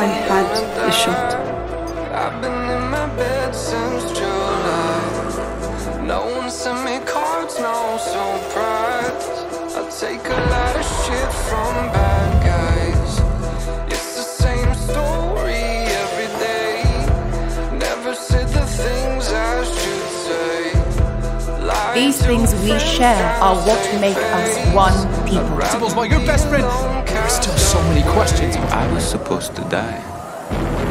I had a shot. I've been in my bed since July. No one sent me cards, no surprise. I take a lot of shit from. These things we share are what make us one people. Principal's my good best friend. There are still so many questions. I was supposed to die.